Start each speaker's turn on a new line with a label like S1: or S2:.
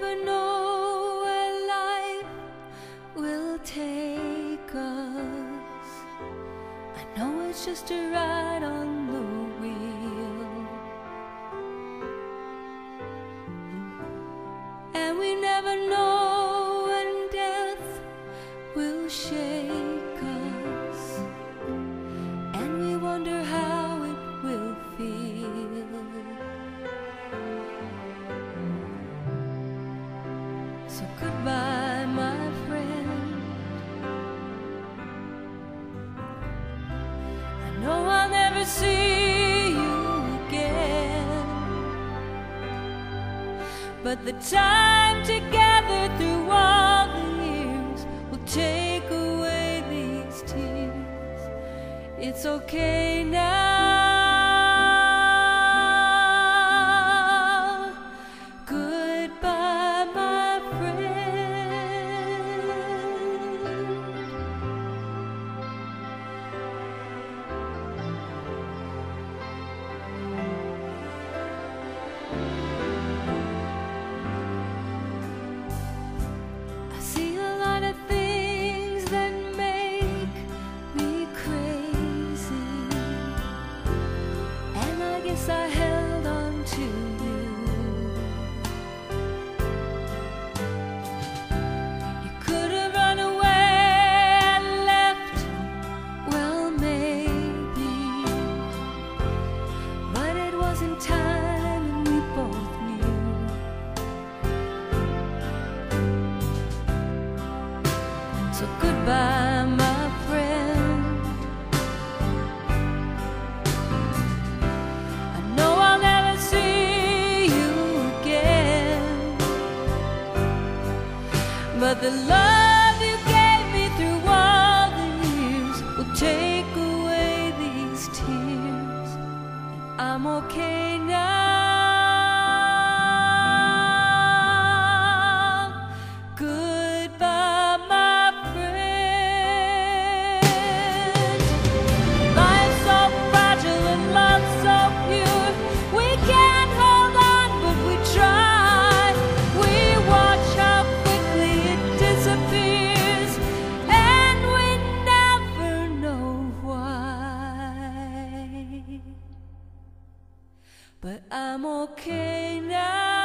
S1: never know where life will take us. I know it's just a ride on the wheel. And we never know. But the time together through all the years will take away these tears. It's okay now. but the love But I'm okay now.